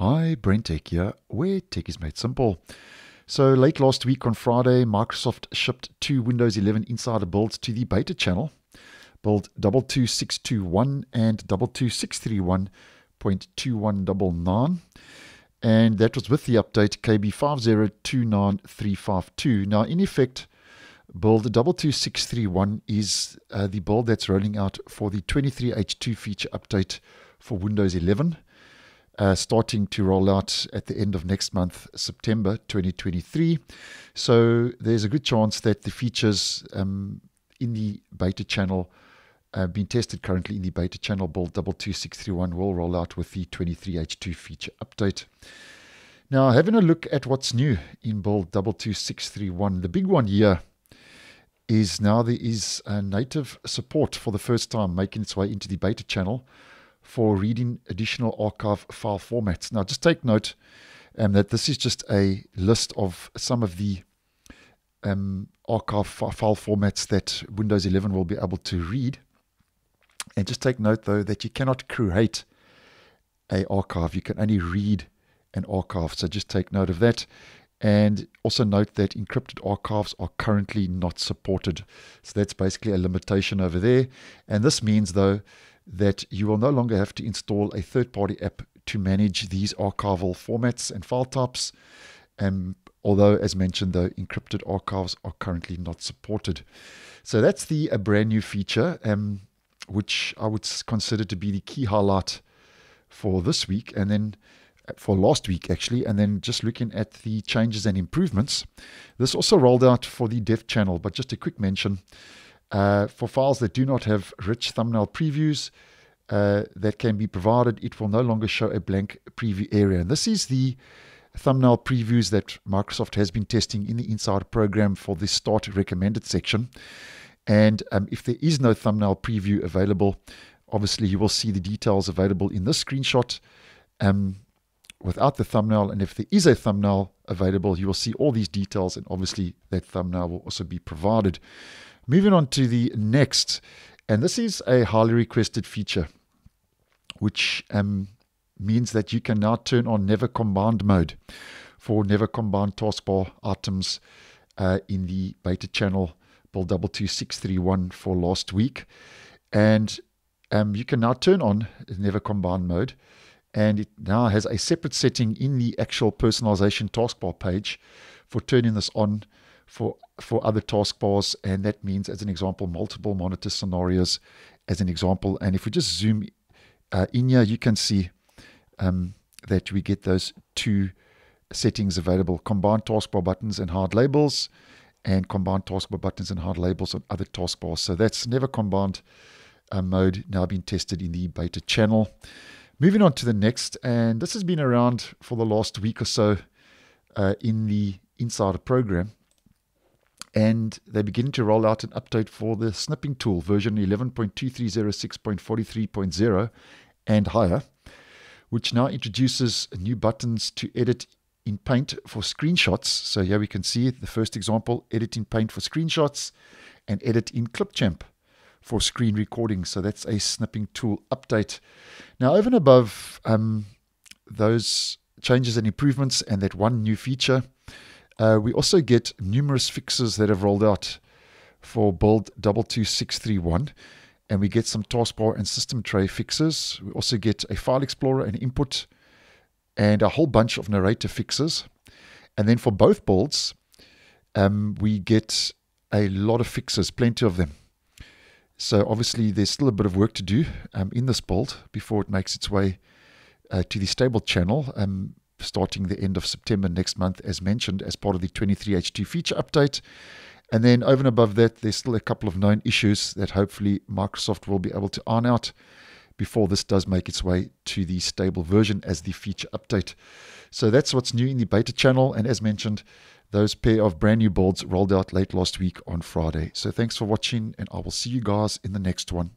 Hi, BrenTech here, where tech is made simple. So, late last week on Friday, Microsoft shipped two Windows 11 Insider builds to the beta channel, build 22621 and 22631.21999. And that was with the update KB5029352. Now, in effect, build 22631 is uh, the build that's rolling out for the 23H2 feature update for Windows 11 uh, starting to roll out at the end of next month, September 2023. So there's a good chance that the features um, in the beta channel uh, being tested currently in the beta channel build 22631 will roll out with the 23H2 feature update. Now, having a look at what's new in build 22631, the big one here is now there is native support for the first time making its way into the beta channel for reading additional archive file formats. Now, just take note um, that this is just a list of some of the um, archive file formats that Windows 11 will be able to read. And just take note, though, that you cannot create a archive. You can only read an archive. So just take note of that. And also note that encrypted archives are currently not supported. So that's basically a limitation over there. And this means, though, that you will no longer have to install a third party app to manage these archival formats and file types. Um, although, as mentioned, the encrypted archives are currently not supported. So that's the a brand new feature, um, which I would consider to be the key highlight for this week, and then uh, for last week actually, and then just looking at the changes and improvements. This also rolled out for the dev channel, but just a quick mention. Uh, for files that do not have rich thumbnail previews uh, that can be provided, it will no longer show a blank preview area. And this is the thumbnail previews that Microsoft has been testing in the Insider program for the Start Recommended section. And um, if there is no thumbnail preview available, obviously you will see the details available in this screenshot um, without the thumbnail. And if there is a thumbnail available, you will see all these details, and obviously that thumbnail will also be provided. Moving on to the next, and this is a highly requested feature, which um, means that you can now turn on never combined mode for never combined taskbar items uh, in the beta channel build 22631 for last week. And um, you can now turn on never combined mode and it now has a separate setting in the actual personalization taskbar page for turning this on for for other taskbars, and that means, as an example, multiple monitor scenarios, as an example. And if we just zoom uh, in here, you can see um, that we get those two settings available: combined taskbar buttons and hide labels, and combined taskbar buttons and hide labels on other taskbars. So that's never combined uh, mode now being tested in the beta channel. Moving on to the next, and this has been around for the last week or so uh, in the Insider program and they begin to roll out an update for the snipping tool version 11.2306.43.0 and higher, which now introduces new buttons to edit in Paint for screenshots. So here we can see the first example, edit in Paint for screenshots and edit in Clipchamp for screen recording. So that's a snipping tool update. Now over and above um, those changes and improvements and that one new feature, uh, we also get numerous fixes that have rolled out for build 22631 and we get some taskbar and system tray fixes. We also get a file explorer and input and a whole bunch of narrator fixes. And then for both builds, um, we get a lot of fixes, plenty of them. So obviously there's still a bit of work to do um, in this build before it makes its way uh, to the stable channel. Um, starting the end of September next month, as mentioned, as part of the 23H2 feature update. And then over and above that, there's still a couple of known issues that hopefully Microsoft will be able to iron out before this does make its way to the stable version as the feature update. So that's what's new in the beta channel. And as mentioned, those pair of brand new boards rolled out late last week on Friday. So thanks for watching, and I will see you guys in the next one.